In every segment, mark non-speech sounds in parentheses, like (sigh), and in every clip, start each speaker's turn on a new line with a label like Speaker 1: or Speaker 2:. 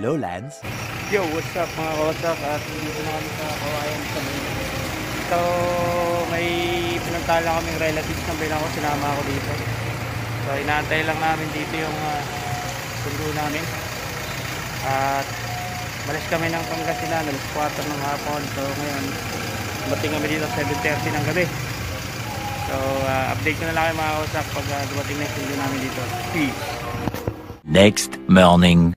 Speaker 1: lowlands.
Speaker 2: Yo, what's up mga kawasak? At dito na kami sa Kawayan sa Manila. So, may pinagtala kaming relatives ng bilang ko. Sinama ako dito. So, inaantay lang namin dito yung uh, sundo namin. At malis kami ng Pangasinan. Alas 4 ng hapon. So, ngayon, dumating kami dito 7.30 ng gabi. So, uh, update ko na lang kayo mga kawasak pag uh, dumating na yung sundo namin dito. Peace!
Speaker 1: Next morning.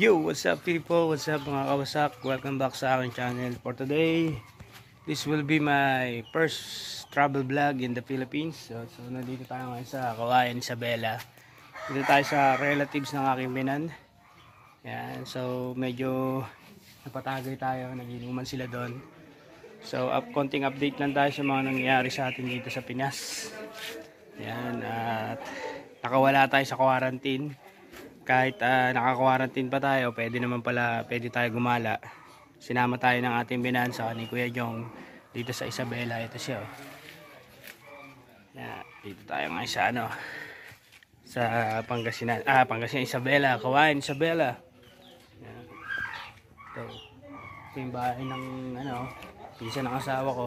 Speaker 2: Yo, what's up people? What's up mga kawasak? Welcome back sa aking channel for today. This will be my first travel vlog in the Philippines. So, so nandito tayo ngayon sa Kawayan, Isabela. Dito tayo sa relatives ng aking minan. Yan, so medyo napatagay tayo. Naginuman sila doon. So, up, konting update lang tayo sa mga nangyayari sa atin dito sa Pinas. Yan, at nakawala tayo sa quarantine kahit uh, naka-quarantine pa tayo, pwede naman pala, pwede tayo gumala. Sinama tayo ng ating binansa ni Kuya Jong dito sa Isabela. Ito siya. Oh. Yeah, dito tayo ngayon sa ano, sa Pangasinan. Ah, Pangasinan, Isabela. Kawain, Isabela. Yeah. Ito. Ito yung bahay ng, ano, pisa ng asawa ko.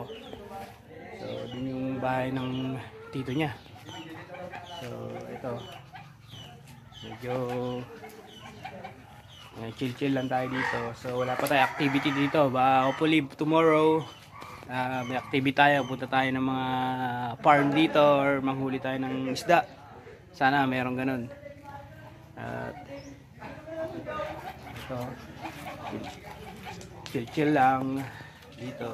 Speaker 2: So, din yung bahay ng tito niya. So, ito medyo uh, chill chill lang tayo dito. So wala pa tayo activity dito. Ba hopefully tomorrow uh, may activity tayo. Punta tayo ng mga farm dito or manghuli tayo ng isda. Sana mayroong ganun. At ito chill chill lang dito.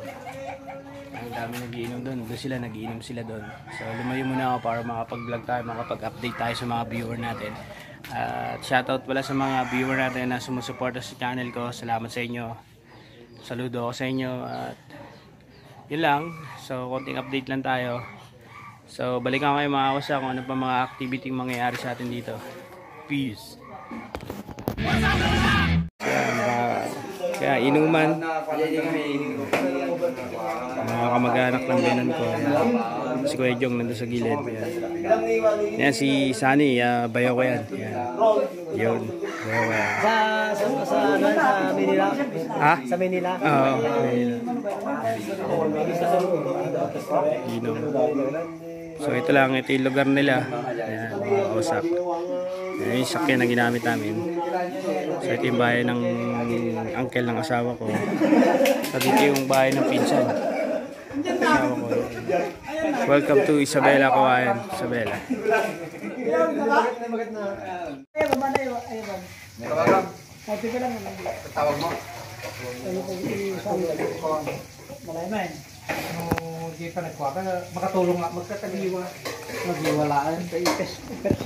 Speaker 2: Ang dami nagiinom doon doon sila nagiinom sila doon so lumayo muna ako para makapag vlog tayo makapag update tayo sa mga viewer natin at shoutout pala sa mga viewer natin na sumusuporta sa channel ko. Salamat sa inyo. Saludo ako sa inyo. At yun lang. So, konting update lang tayo. So, balikan kayo mga kawasa kung ano pa mga activity mangyayari sa atin dito. Peace. Kaya, kaya inuman mga kamag-anak ng benan ko. Si Kuya Jong nandun sa gilid. Yan, yan si Sunny uh, bayaw ko yan. Yan. Yun. Bayaw ko yan.
Speaker 3: Sa sa sa, ano, sa Manila?
Speaker 2: Ha?
Speaker 3: sa Manila?
Speaker 2: Oo Manila. So ito lang. Ito yung lugar nila. Yan mga kausap. Yan yung sakyan na ginamit namin so ito yung bahay ng uncle ng asawa ko so dito yung bahay ng pinsan asawa ko welcome to Isabela Kawayan Isabela
Speaker 4: Tawag mo.
Speaker 3: Malayman. Ano, di pa nagkuha ka, makatulong nga, magkatagiwa, maghiwalaan, sa ipes, ipes,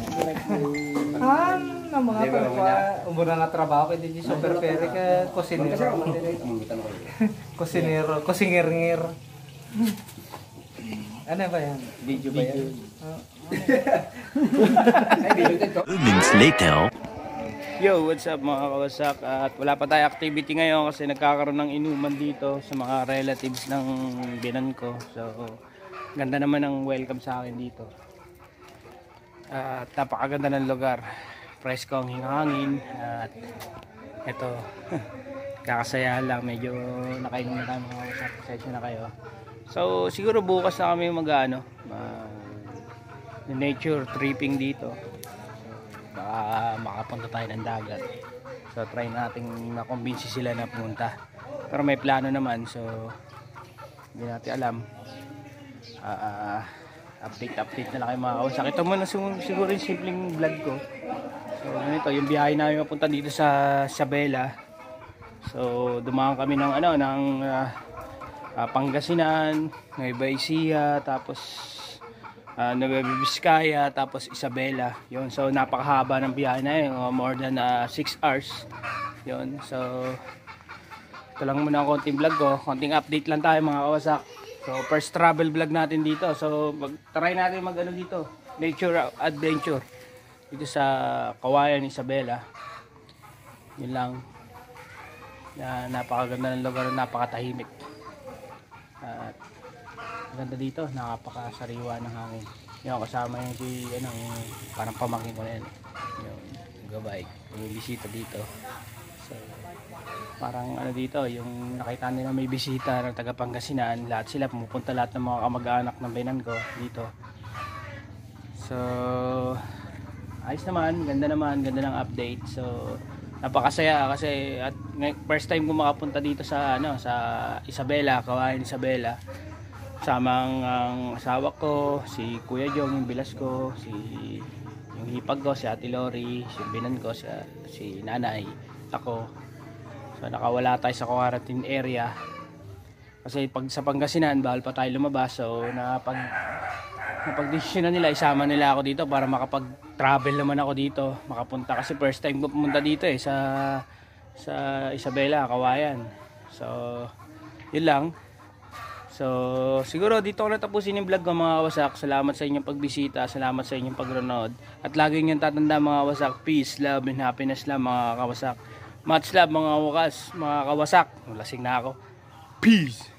Speaker 3: Ah, na mga pa nagkuha, umuna nga trabaho, kaya di super pere ka, kusinero, (laughs) kusinero, kusingir-ngir. Ano ba yan? Video ba yan?
Speaker 1: Moments (laughs) later.
Speaker 2: Yo, what's up mga kawasak? At wala pa tayo activity ngayon kasi nagkakaroon ng inuman dito sa mga relatives ng binan ko. So, ganda naman ang welcome sa akin dito. At napakaganda ng lugar. Presko ang hingangin. At ito, (laughs) kakasaya lang. Medyo nakainom na tayo mga. Pasensya na kayo. So, siguro bukas na kami mag-ano, uh, nature tripping dito baka makapunta tayo ng dagat so try natin makumbinsi sila na pumunta pero may plano naman so hindi natin alam uh, update update na lang kayo mga kawasak ito muna siguro yung simpleng vlog ko. So ganito yung biyahe namin mapunta dito sa Sabela. So dumaan kami ng ano ng uh, uh, Pangasinan Nueva Ecija tapos uh, Nueva tapos Isabela. Yun so napakahaba ng biyahe na yun more than 6 uh, hours. Yun so ito lang muna ang konting vlog ko. Konting update lang tayo mga kawasak. So, first travel vlog natin dito. So, mag try natin mag ano dito. Nature adventure. Dito sa Kawayan, Isabela. Yun lang. Na, napakaganda ng lugar, napakatahimik. At maganda dito, napakasariwa ng hangin. Yung kasama yung si, ano, yung parang pamangkin ko na yan. Yung gabay, yung bisita dito. So, parang ano dito, yung nakita nila may bisita ng taga Pangasinan, lahat sila pumupunta lahat ng mga kamag-anak ng binan ko dito. So, ayos naman, ganda naman, ganda ng update. So, napakasaya kasi at first time ko makapunta dito sa ano sa Isabela, Kawayan Isabela. Samang ang asawa ko, si Kuya Jong, yung bilas ko, si yung hipag ko, si Ate Lori, si binan ko, si, si nanay, ako. So nakawala tayo sa quarantine area. Kasi pag sa Pangasinan, bawal pa tayo lumabas. So napag napagdesisyon na nila, isama nila ako dito para makapag-travel naman ako dito. Makapunta kasi first time ko pumunta dito eh sa sa Isabela, Kawayan. So yun lang. So, siguro dito ko natapusin yung vlog ko mga kawasak. Salamat sa inyong pagbisita, salamat sa inyong pagranood. At lagi niyong tatanda mga kawasak, peace, love, and happiness lang mga kawasak. Much love mga wakas, mga kawasak. Lasing na ako. Peace!